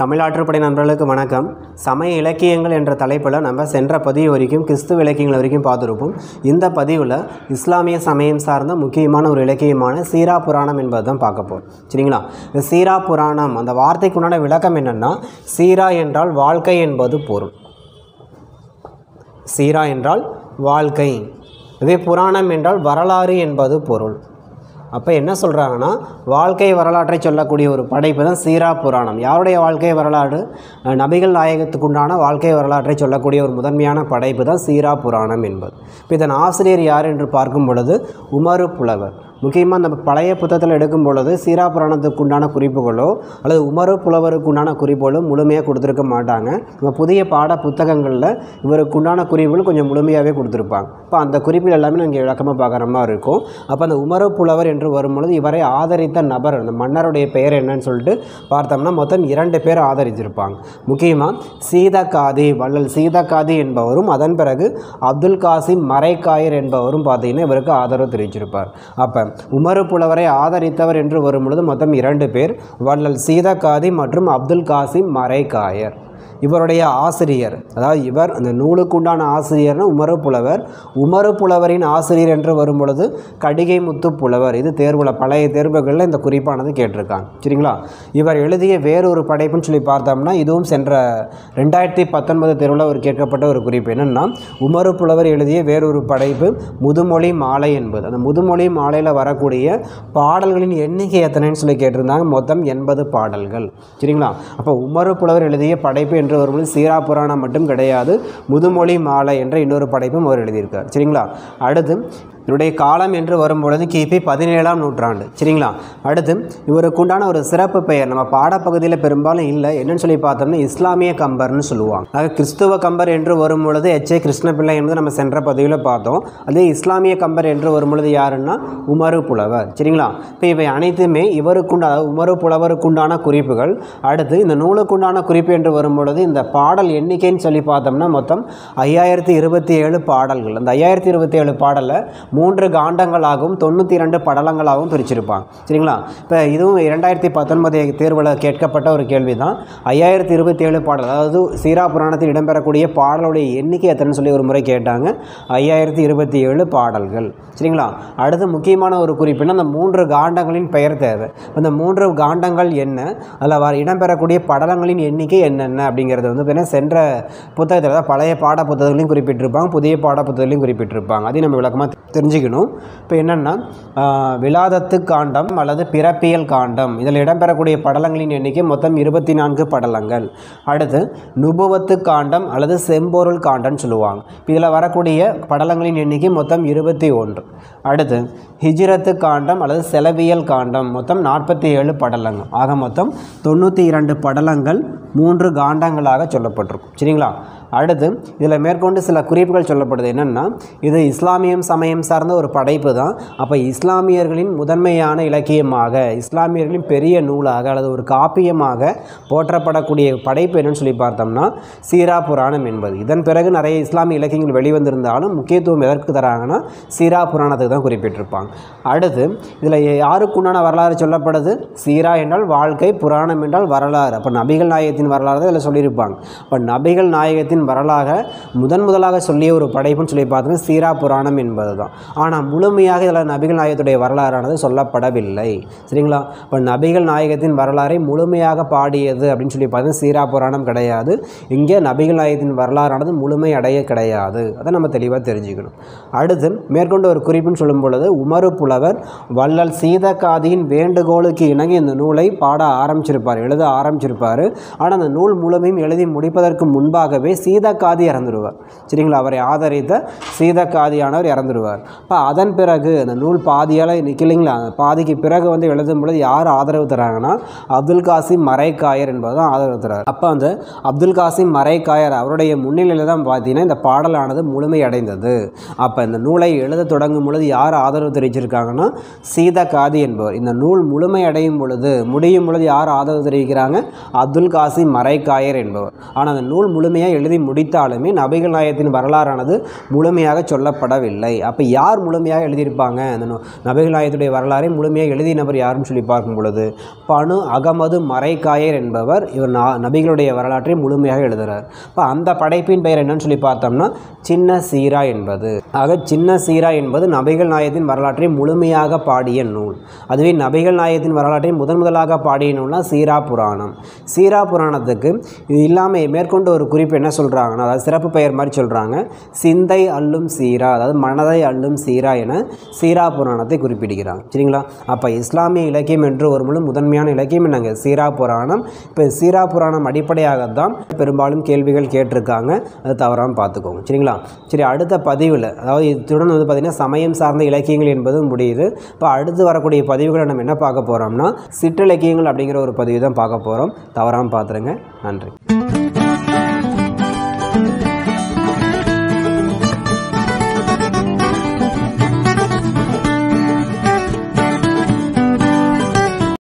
தமிழாற்றுப்படை நண்பர்களுக்கு வணக்கம். சமய இலக்கியங்கள் என்ற தலைப்பில் நம்ம சென்ற பதிவு வரைக்கும் கிறிஸ்துவ இலக்கியங்கள் வரைக்கும் பார்த்துருப்போம். இந்த பதிவில் இஸ்லாமிய சமயம் சார்ந்த முக்கியமான ஒரு இலக்கியமான சீரா புராணம் என்பதை தான் பார்க்க போகிறோம் சரிங்களா? இந்த சீரா புராணம் அந்த வார்த்தைக்கு உண்டான விளக்கம் என்னென்னா சீரா என்றால் வாழ்க்கை என்பது பொருள். சீரா என்றால் வாழ்க்கை. இதே புராணம் என்றால் வரலாறு என்பது பொருள். அப்போ என்ன சொல்கிறாங்கன்னா வாழ்க்கை வரலாற்றை சொல்லக்கூடிய ஒரு படைப்பு தான் சீரா புராணம். யாருடைய வாழ்க்கை வரலாறு? நபிகள் நாயகத்துக்கு உண்டான வாழ்க்கை வரலாற்றை சொல்லக்கூடிய ஒரு முதன்மையான படைப்பு தான் சீரா புராணம் என்பது. இப்போ இதன் ஆசிரியர் யார் என்று பார்க்கும் பொழுது உமரு புலவர். முக்கியமாக நம்ம பழைய புத்தகத்தில் எடுக்கும் பொழுது சீரா புராணத்துக்கு உண்டான குறிப்புகளோ அல்லது உமரு புலவருக்கு உண்டான குறிப்புகளோ முழுமையாக கொடுத்துருக்க மாட்டாங்க. நம்ம புதிய பாட புத்தகங்களில் இவருக்கு உண்டான குறிப்புகள் கொஞ்சம் முழுமையாகவே கொடுத்துருப்பாங்க. இப்போ அந்த குறிப்புகள் எல்லாமே நாங்கள் விளக்கமாக பார்க்குற மாதிரி இருக்கும். அப்போ அந்த உமரு புலவர் என்று வரும்பொழுது இவரை ஆதரித்த நபர் அந்த மன்னருடைய பெயர் என்னன்னு சொல்லிட்டு பார்த்தோம்னா மொத்தம் இரண்டு பேர் ஆதரிச்சிருப்பாங்க. முக்கியமாக சீதகாதி வள்ளல் சீதகாதி என்பவரும் அதன் பிறகு அப்துல் காசிம் மரைக்காயர் என்பவரும் பார்த்தீங்கன்னா இவருக்கு ஆதரவு தெரிவிச்சிருப்பார். அப்போ உமரு புலவரை ஆதரித்தவர் என்று வரும்பொழுது மொத்தம் இரண்டு பேர் வள்ளல் சீதகாதி மற்றும் அப்துல் காசிம் மறைக்காயர். இவருடைய ஆசிரியர் அதாவது இவர் அந்த நூலுக்கு உண்டான ஆசிரியர்னு உமரு புலவர். உமரு புலவரின் ஆசிரியர் என்று வரும்பொழுது கடிகை முத்து புலவர். இது தேர்வுல பழைய தேர்வுகளில் இந்த குறிப்பானது கேட்டிருக்காங்க சரிங்களா? இவர் எழுதிய வேறொரு படைப்புன்னு சொல்லி பார்த்தோம்னா இதுவும் சென்ற ரெண்டாயிரத்தி பத்தொன்பது தேர்வில் ஒரு கேட்கப்பட்ட ஒரு குறிப்பு. என்னென்னா உமரு புலவர் எழுதிய வேறொரு படைப்பு முதுமொழி மாலை என்பது. அந்த முதுமொழி மாலையில் வரக்கூடிய பாடல்களின் எண்ணிக்கை எத்தனைன்னு சொல்லி கேட்டிருந்தாங்க. மொத்தம் எண்பது பாடல்கள். சரிங்களா? அப்போ உமரு புலவர் எழுதிய படைப்பு என்று வரும்போது சீரா புராணம் மட்டும் கிடையாது முதுமொழி மாலை என்ற இன்னொரு படைப்பும் அவர் எழுதியிருக்கார். சரிங்களா? அடுத்து இவருடைய காலம் என்று வரும்பொழுது கிபி பதினேழாம் நூற்றாண்டு. சரிங்களா? அடுத்து இவருக்கு உண்டான ஒரு சிறப்பு பெயர் நம்ம பாடப்பகுதியில் பெரும்பாலும் இல்லை. என்னன்னு சொல்லி பார்த்தோம்னா இஸ்லாமிய கம்பர்னு சொல்லுவாங்க. ஆக கிறிஸ்துவ கம்பர் என்று வரும்பொழுது எச். ஏ. கிருஷ்ணபிள்ளை என்பது நம்ம சென்ற பதவியில் பார்த்தோம். அதே இஸ்லாமிய கம்பர் என்று வரும்பொழுது யாருன்னா உமரு புலவர். சரிங்களா? இப்போ இவை அனைத்துமே இவருக்குண்டான அதாவது உமரு புலவருக்குண்டான குறிப்புகள். அடுத்து இந்த நூலுக்குண்டான குறிப்பு என்று வரும்பொழுது இந்த பாடல் எண்ணிக்கைன்னு சொல்லி பார்த்தோம்னா மொத்தம் ஐயாயிரத்தி இருபத்தி ஏழு பாடல்கள். அந்த ஐயாயிரத்தி இருபத்தி ஏழு பாடலில் மூன்று காண்டங்களாகவும் தொண்ணூற்றி இரண்டு படலங்களாகவும் பிரிச்சிருப்பாங்க சரிங்களா? இப்போ இதுவும் இரண்டாயிரத்தி பத்தொன்பது தேர்வில் கேட்கப்பட்ட ஒரு கேள்வி தான் ஐயாயிரத்தி இருபத்தி ஏழு பாடல் அதாவது சீரா புராணத்தில் இடம்பெறக்கூடிய பாடலுடைய எண்ணிக்கை எத்தனைன்னு சொல்லி ஒரு முறை கேட்டாங்க. ஐயாயிரத்தி இருபத்தி ஏழு பாடல்கள். சரிங்களா? அடுத்து முக்கியமான ஒரு குறிப்புனா அந்த மூன்று காண்டங்களின் பெயர் தேவை. அந்த மூன்று காண்டங்கள் என்ன? அதில் வர இடம்பெறக்கூடிய படலங்களின் எண்ணிக்கை என்னென்ன அப்படிங்கிறது வந்து பார்த்தீங்கன்னா சென்ற புத்தகத்தில் தான் பழைய பாட புத்தகங்களையும் குறிப்பிட்டிருப்பாங்க புதிய பாட புத்தகங்களையும் குறிப்பிட்டிருப்பாங்க. அதையும் நம்ம விளக்கமாக தெரிஞ்சுக்கணும். இப்போ என்னென்னா விலாதத்து காண்டம் அல்லது பிறப்பியல் காண்டம். இதில் இடம்பெறக்கூடிய படலங்களின் எண்ணிக்கை மொத்தம் இருபத்தி நான்கு படலங்கள். அடுத்து நுபுவத்து காண்டம் அல்லது செம்பொருள் காண்டம்னு சொல்லுவாங்க. இதில் வரக்கூடிய படலங்களின் எண்ணிக்கை மொத்தம் இருபத்தி ஒன்று அடுத்து ஹிஜ்ரத்து காண்டம் அல்லது செலவியல் காண்டம். மொத்தம் நாற்பத்தி ஏழு படலங்கள் ஆக மொத்தம் தொண்ணூற்றி இரண்டு படலங்கள் மூன்று காண்டங்களாக சொல்லப்பட்டிருக்கும். சரிங்களா? அடுத்து இதில் மேற்கொண்டு சில குறிப்புகள் சொல்லப்படுது என்னென்னா இது இஸ்லாமியம் சமயம் சார்ந்த ஒரு படைப்பு தான். அப்போ இஸ்லாமியர்களின் முதன்மையான இலக்கியமாக இஸ்லாமியர்களின் பெரிய நூலாக அல்லது ஒரு காப்பியமாக போற்றப்படக்கூடிய படைப்பு என்னன்னு சொல்லி பார்த்தோம்னா சீரா புராணம் என்பது. இதன் பிறகு நிறைய இஸ்லாமிய இலக்கியங்கள் வெளிவந்திருந்தாலும் முக்கியத்துவம் எதற்கு தராங்கன்னா சீரா புராணத்துக்கு தான் குறிப்பிட்டிருப்பாங்க. அடுத்து இதில் யாருக்குண்டான வரலாறு சொல்லப்படுது? சீரா என்றால் வாழ்க்கை புராணம் என்றால் வரலாறு. அப்போ நபிகள் நாயகத்தின் வரலாறு தான் இதில் சொல்லியிருப்பாங்க. இப்போ நபிகள் நாயகத்தின் வரலாக முதன் முதலாக சொல்லிய ஒரு படைப்புன்னு சொல்லி பார்த்தோம்னா சீரா புராணம் என்பது தான் ஆனால் முழுமையாக இதில் நபிகள் நாயகத்துடைய வரலாறானது சொல்லப்படவில்லை. சரிங்களா? இப்போ நபிகள் நாயகத்தின் வரலாறை முழுமையாக பாடியது அப்படின்னு சொல்லி பார்த்தா சீரா புராணம் கிடையாது. இங்கே நபிகள் நாயகத்தின் வரலாறானது முழுமை அடைய கிடையாது. அதை நம்ம தெளிவாக தெரிஞ்சுக்கணும். அடுத்து மேற்கொண்டு ஒரு குறிப்புன்னு சொல்லும் பொழுது உமரு புலவர் வள்ளல் சீதகாதியின் வேண்டுகோளுக்கு இணங்கி இந்த நூலை பாட ஆரம்பிச்சிருப்பார் எழுத ஆரம்பிச்சிருப்பார். ஆனால் அந்த நூல் முழுமையும் எழுதி முடிப்பதற்கு முன்பாகவே சீதக்காதி இறந்துருவார் சரிங்களா? அவரை ஆதரித்த சீதக்காதியானவர் இறந்துருவார் இப்போ அதன் பிறகு அந்த நூல் பாதியால் நிற்கலைங்களா அந்த பாதிக்கு பிறகு வந்து எழுதும் பொழுது யார் ஆதரவு தராங்கன்னா அப்துல் காசிம் மரைக்காயர் என்பது தான் ஆதரவு தரார். அப்போ அந்த அப்துல் காசிம் மரைக்காயர் அவருடைய முன்னிலையில் தான் பார்த்தீங்கன்னா இந்த பாடலானது முழுமை அடைந்தது. அப்போ இந்த நூலை எழுத தொடங்கும் பொழுது யார் ஆதரவு தெரிவிச்சிருக்காங்கன்னா சீதக்காதி என்பவர். இந்த நூல் முழுமை அடையும் பொழுது முடியும் பொழுது யார் ஆதரவு தெரிவிக்கிறாங்க? அப்துல் காசி காசிம் மறைக்காயர் என்பவர். ஆனால் அந்த நூல் முழுமையாக எழுதி முடித்தாலுமே நபிகள் நாயகத்தின் வரலாறானது முழுமையாக சொல்லப்படவில்லை. அப்போ யார் முழுமையாக எழுதியிருப்பாங்க? அந்த நபிகள் நாயகத்துடைய வரலாறை முழுமையாக எழுதிய நபர் யாருன்னு சொல்லி பார்க்கும் பொழுது பனு அகமது மறைக்காயர் என்பவர் இவர் நபிகளுடைய வரலாற்றை முழுமையாக எழுதுகிறார் இப்போ அந்த படைப்பின் பெயர் என்னன்னு சொல்லி பார்த்தோம்னா சின்ன சீரா என்பது. ஆக சின்ன சீரா என்பது நபிகள் நாயகத்தின் வரலாற்றை முழுமையாக பாடிய நூல். அதுவே நபிகள் நாயகத்தின் வரலாற்றை முதன் முதலாக பாடிய நூல்னா சீரா புராணம். சீரா புராணத்துக்கு இது இல்லாமல் மேற்கொண்டு ஒரு குறிப்பு என்ன சொல்கிறாங்கன்னா அதாவது சிறப்பு பெயர் மாதிரி சொல்கிறாங்க சிந்தை அள்ளும் சீரா அதாவது மனதை அள்ளும் சீரா என சீரா புராணத்தை குறிப்பிடுகிறாங்க சரிங்களா? அப்போ இஸ்லாமிய இலக்கியம் என்று ஒரு முழு முதன்மையான இலக்கியம் என்னங்க? சீரா புராணம். இப்போ சீரா புராணம் அடிப்படையாக தான் பெரும்பாலும் கேள்விகள் கேட்டிருக்காங்க. அது தவறாமல் பார்த்துக்கோங்க. சரிங்களா? சரி அடுத்த பதிவில் அதாவது இத்துடன் வந்து பார்த்திங்கன்னா சமயம் சார்ந்த இலக்கியங்கள் என்பதும் முடியுது. இப்போ அடுத்து வரக்கூடிய பதிவுகளை நம்ம என்ன பார்க்க போகிறோம்னா சிற்றிலக்கியங்கள் அப்படிங்கிற ஒரு பதிவு தான் பார்க்க போகிறோம் தவறாமல் பார்த்துருங்க பண்ணுறேங்க நன்றி.